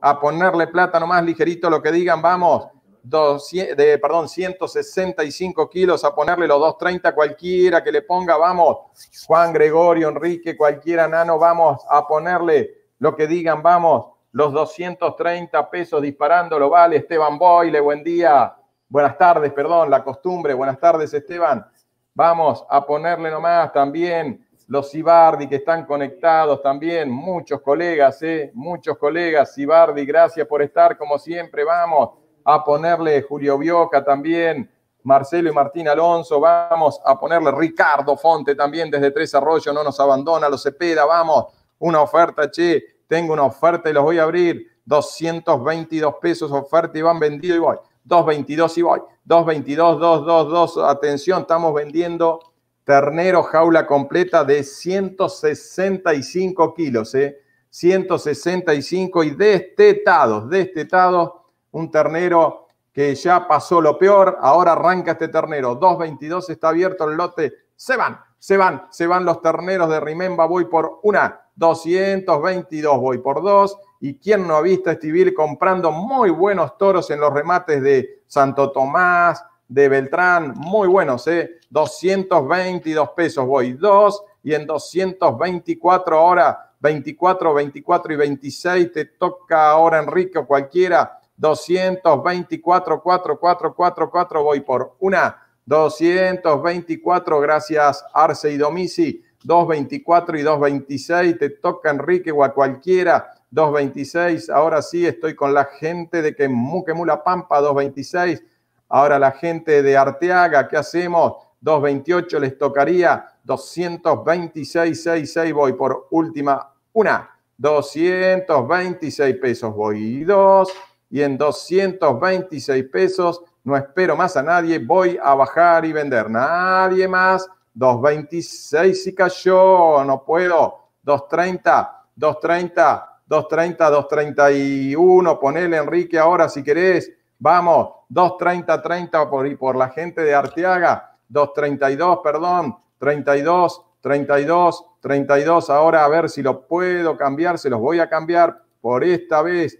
a ponerle plátano más ligerito, lo que digan, vamos, de, perdón, 165 kilos, a ponerle los 230 cualquiera que le ponga, vamos, Juan Gregorio, Enrique, cualquiera nano, vamos a ponerle lo que digan, vamos, los 230 pesos disparándolo, vale, Esteban Boyle, buen día, buenas tardes, perdón, la costumbre, buenas tardes, Esteban, vamos a ponerle nomás también los Ibardi que están conectados también, muchos colegas, ¿eh? muchos colegas. Ibardi, gracias por estar como siempre. Vamos a ponerle Julio Bioca también, Marcelo y Martín Alonso. Vamos a ponerle Ricardo Fonte también desde Tres Arroyos, no nos abandona, los Cepeda. Vamos, una oferta, che, tengo una oferta y los voy a abrir. 222 pesos oferta y van vendido y voy. 222 y voy. 222, 222. Atención, estamos vendiendo ternero jaula completa de 165 kilos, ¿eh? 165 y destetados, destetados, un ternero que ya pasó lo peor, ahora arranca este ternero, 2.22 está abierto el lote, se van, se van, se van los terneros de Rimemba, voy por una, 222 voy por dos, y quién no ha visto a Estivil comprando muy buenos toros en los remates de Santo Tomás, de Beltrán, muy buenos, ¿eh? 222 pesos voy, dos, y en 224 ahora, 24, 24 y 26, te toca ahora Enrique o cualquiera, 224, 4, 4, 4, 4, voy por una, 224, gracias Arce y Domici, 224 y 226, te toca Enrique o a cualquiera, 226, ahora sí estoy con la gente de que Muquemula Pampa, 226, Ahora la gente de Arteaga, ¿qué hacemos? 228 les tocaría, 226, voy por última una, 226 pesos voy dos. Y en 226 pesos no espero más a nadie, voy a bajar y vender. Nadie más, 226 si cayó, no puedo, 230, 230, 230, 231, ponele Enrique ahora si querés, Vamos, 2.30, 30 por, por la gente de Arteaga, 2.32, perdón, 32, 32, 32. Ahora a ver si lo puedo cambiar, se los voy a cambiar por esta vez.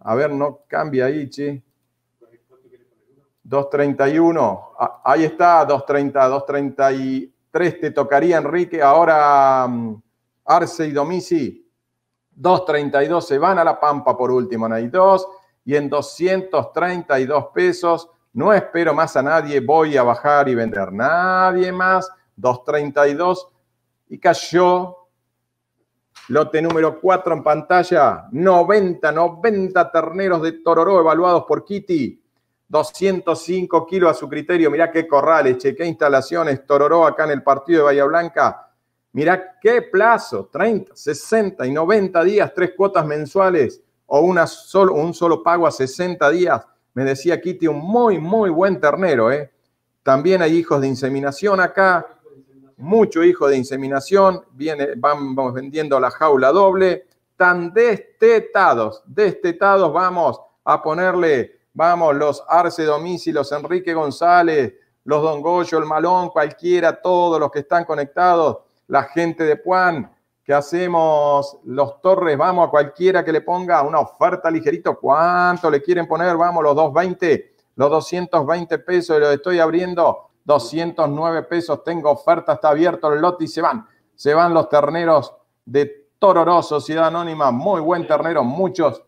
A ver, no cambia ahí, che. 2.31, ahí está, 2.30, 2.33 te tocaría Enrique, ahora mm, Arce y Domici, 2.32 se van a la Pampa por último, no y en 232 pesos. No espero más a nadie, voy a bajar y vender. Nadie más, 232 y cayó. Lote número 4 en pantalla, 90, 90 terneros de Tororó evaluados por Kitty. 205 kilos a su criterio. Mirá qué corrales, che, qué instalaciones Tororó acá en el partido de Bahía Blanca. Mirá qué plazo, 30, 60 y 90 días, tres cuotas mensuales o una solo, un solo pago a 60 días. Me decía Kitty, un muy, muy buen ternero. ¿eh? También hay hijos de inseminación acá, mucho hijo de inseminación. Viene, vamos vendiendo la jaula doble. Tan destetados, destetados, vamos a ponerle, vamos, los Arce Domici, los Enrique González, los Don Goyo, el Malón, cualquiera, todos los que están conectados, la gente de Puan, ¿Qué hacemos? Los Torres, vamos a cualquiera que le ponga una oferta ligerito. ¿Cuánto le quieren poner? Vamos, los 220, los 220 pesos, lo estoy abriendo. 209 pesos, tengo oferta, está abierto el lote y se van. Se van los terneros de Tororó, Sociedad Anónima. Muy buen ternero, muchos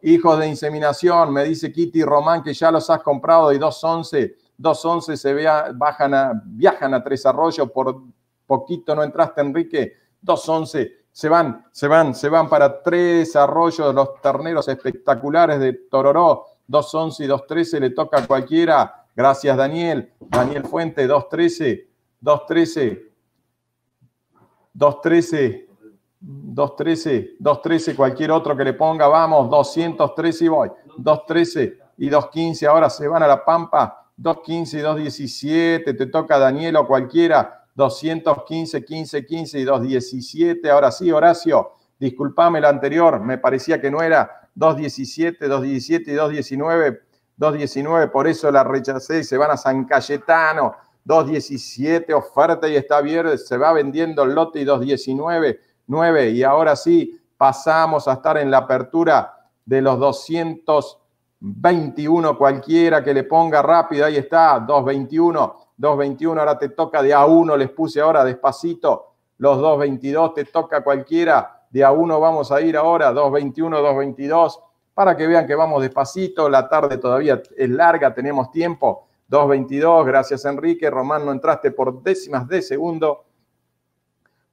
hijos de inseminación. Me dice Kitty Román que ya los has comprado y 211. 211 se vea, bajan a, viajan a Tres Arroyos por poquito no entraste, Enrique, 2.11, se van, se van, se van para tres arroyos, los terneros espectaculares de Tororó, 2.11 y 2.13 le toca a cualquiera, gracias Daniel, Daniel Fuente, 2.13, 2.13, 2.13, 2.13, 2.13, cualquier otro que le ponga, vamos, 213 y voy, 2.13 y 2.15, ahora se van a la Pampa, 2.15 y 2.17, te toca Daniel o cualquiera, 215, 15, 15 y 217. Ahora sí, Horacio, disculpame el anterior, me parecía que no era 217, 217 y 219. 219, por eso la rechacé y se van a San Cayetano. 217, oferta y está abierto, se va vendiendo el lote y 219, 9. Y ahora sí, pasamos a estar en la apertura de los 221 cualquiera que le ponga rápido, ahí está, 221, 221, ahora te toca de a uno, les puse ahora despacito, los 222 te toca cualquiera, de a uno vamos a ir ahora, 221, 222, para que vean que vamos despacito, la tarde todavía es larga, tenemos tiempo, 222, gracias Enrique, Román no entraste por décimas de segundo,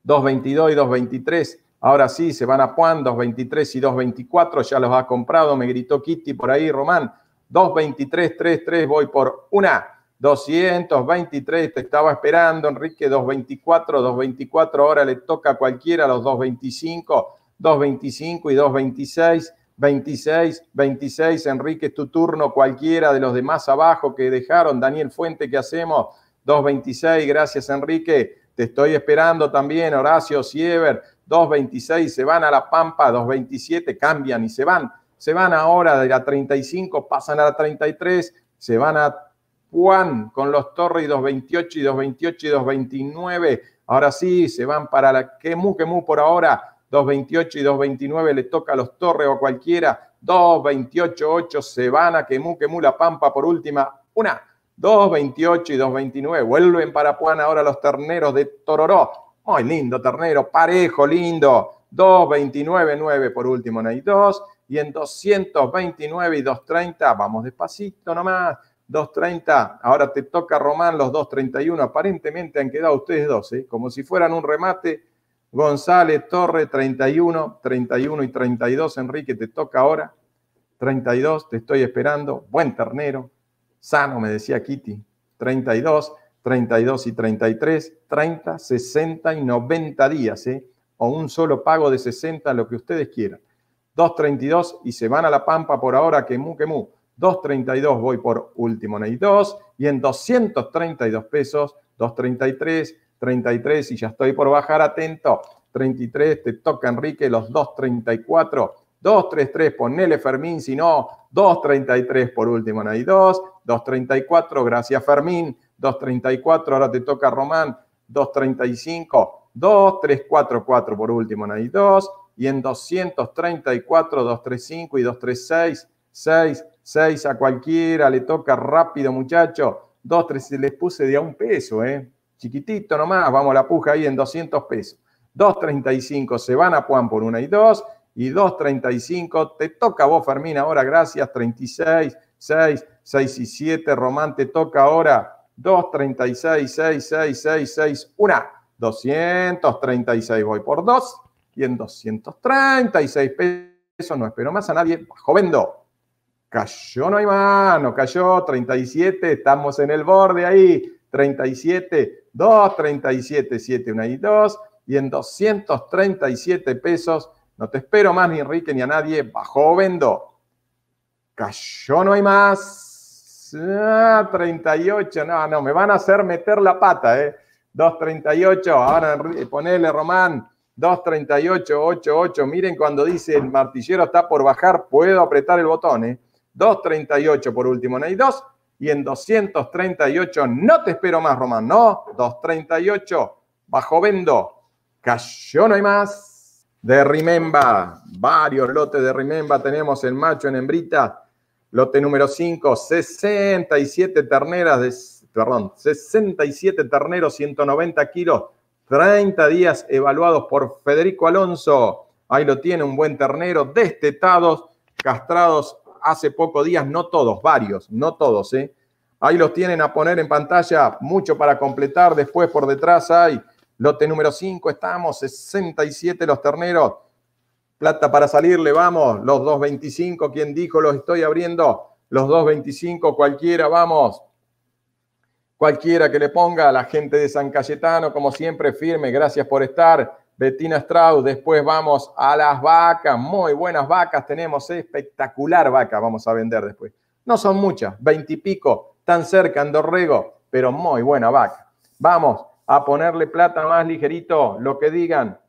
222 y 223, ahora sí, se van a Juan, 223 y 224, ya los ha comprado, me gritó Kitty por ahí, Román, 223, 33, voy por una, 223, te estaba esperando, Enrique, 224, 224, ahora le toca a cualquiera los 225, 225 y 226, 26, 26, Enrique, es tu turno, cualquiera de los demás abajo que dejaron, Daniel Fuente, ¿qué hacemos? 226, gracias Enrique, te estoy esperando también, Horacio Siever, 226, se van a la Pampa, 227, cambian y se van, se van ahora de la 35, pasan a la 33, se van a Juan con los Torres y 228 y 228 y 229. Ahora sí, se van para la Quemu, Quemu por ahora. 228 y 229 le toca a los Torres o a cualquiera. 228, 8 se van a Quemu, Quemu la Pampa por última. Una, 228 y 229. Vuelven para Juan ahora los terneros de Tororó. Muy lindo ternero, parejo, lindo. 229, 9 por último, no hay dos. Y en 229 y 230, vamos despacito nomás. 2.30, ahora te toca Román los 2.31, aparentemente han quedado ustedes dos, ¿eh? como si fueran un remate. González, Torre, 31, 31 y 32, Enrique, te toca ahora. 32, te estoy esperando. Buen ternero, sano, me decía Kitty. 32, 32 y 33, 30, 60 y 90 días, ¿eh? o un solo pago de 60, lo que ustedes quieran. 2.32 y se van a la pampa por ahora, que mu, que mu. 232 voy por último Ney 2 y en 232 pesos, 233, 33 y ya estoy por bajar, atento, 33, te toca Enrique los 234, 233, ponele Fermín, si no, 233 por último Ney 2, 234, gracias Fermín, 234, ahora te toca Román, 235, 2344 por último Ney 2 y en 234, 235 y 236, 6, 6 a cualquiera, le toca rápido, muchacho. 2, 3, les puse de a un peso, ¿eh? Chiquitito nomás, vamos a la puja ahí en 200 pesos. 2.35 se van a Juan por una y dos. Y 2.35 te toca a vos, Fermín, ahora, gracias. 36, 6, 6 y 7. Román te toca ahora. 2.36, 6, 6, 6, 6, 1. 236 voy por 2. Y en 236 pesos no espero más a nadie. Bajo vendo. Cayó, no hay mano, cayó 37, estamos en el borde ahí, 37, 2, 37, 7, 1 y 2, y en 237 pesos, no te espero más ni Enrique ni a nadie, bajó vendo. Cayó, no hay más. Ah, 38, no, no, me van a hacer meter la pata, ¿eh? 238, ahora ponele Román, 238, 88, miren cuando dice el martillero está por bajar, puedo apretar el botón, ¿eh? 238 por último, no hay dos. Y en 238, no te espero más, Román, no. 238, bajo vendo. Cayó, no hay más. De Rimemba, varios lotes de Rimemba. Tenemos el macho en hembrita. Lote número 5, 67 terneras de, perdón, 67 terneros, 190 kilos, 30 días evaluados por Federico Alonso. Ahí lo tiene, un buen ternero, destetados, castrados hace pocos días, no todos, varios, no todos, ¿eh? Ahí los tienen a poner en pantalla, mucho para completar. Después por detrás hay lote número 5, estamos, 67 los terneros. Plata para salirle, vamos, los 2.25, ¿quién dijo? Los estoy abriendo, los 2.25, cualquiera, vamos. Cualquiera que le ponga, la gente de San Cayetano, como siempre, firme, gracias por estar. Bettina Strauss, después vamos a las vacas, muy buenas vacas tenemos, espectacular vaca vamos a vender después. No son muchas, veintipico, tan cerca en Dorrego, pero muy buena vaca. Vamos a ponerle plata más ligerito, lo que digan.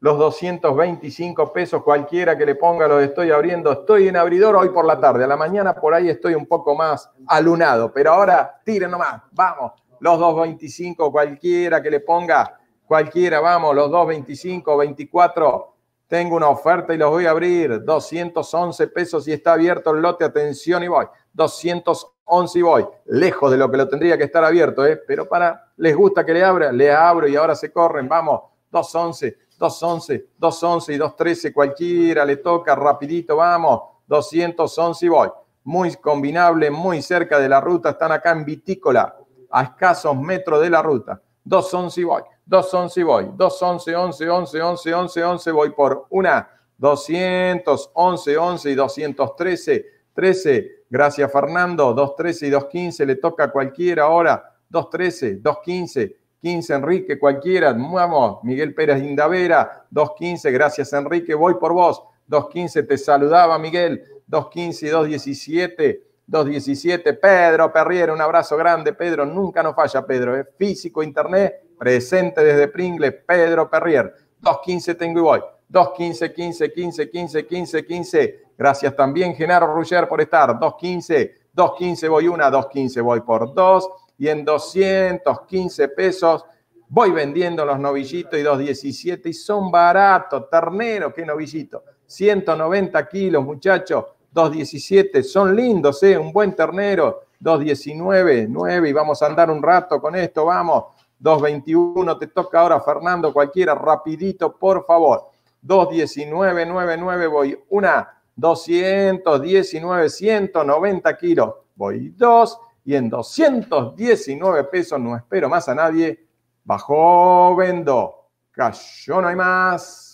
Los 225 pesos, cualquiera que le ponga, los estoy abriendo. Estoy en abridor hoy por la tarde. A la mañana por ahí estoy un poco más alunado, pero ahora tiren nomás. Vamos, los 225, cualquiera que le ponga Cualquiera, vamos, los 2, 25, 24, Tengo una oferta y los voy a abrir. 211 pesos y está abierto el lote. Atención y voy. 211 y voy. Lejos de lo que lo tendría que estar abierto, ¿eh? Pero para, les gusta que le abra, le abro y ahora se corren. Vamos. 211, 211, 211 y 213. Cualquiera le toca rapidito. Vamos. 211 y voy. Muy combinable, muy cerca de la ruta. Están acá en Vitícola, a escasos metros de la ruta. 211 y voy. 211 y voy. 211, 11, 11, 11, 11, 11, voy por una. 211, 11 y 213, 13. Gracias, Fernando. 213 y 215. Le toca a cualquiera ahora. 213, 215. 15 Enrique, cualquiera. Vamos, Miguel Pérez Indavera. 215. Gracias, Enrique. Voy por vos. 215. Te saludaba, Miguel. 215 y 217. 217. Pedro Perrier, un abrazo grande, Pedro. Nunca nos falla, Pedro. ¿eh? Físico, internet, presente desde Pringle, Pedro Perrier. 215 tengo y voy. 215, 15, 15, 15, 15, 15. Gracias también, Genaro Rugger, por estar. 215, 215 voy una, 215 voy por dos. Y en 215 pesos voy vendiendo los novillitos y 217 y son baratos. Ternero, qué novillito. 190 kilos, muchachos. 2.17, son lindos, ¿eh? Un buen ternero. 2.19, 9 y vamos a andar un rato con esto, vamos. 2.21, te toca ahora, Fernando, cualquiera, rapidito, por favor. 2.19, 9, 9, voy una. 219, 190 kilos, voy dos. Y en 219 pesos no espero más a nadie. Bajó, vendo. Cayó, no hay más.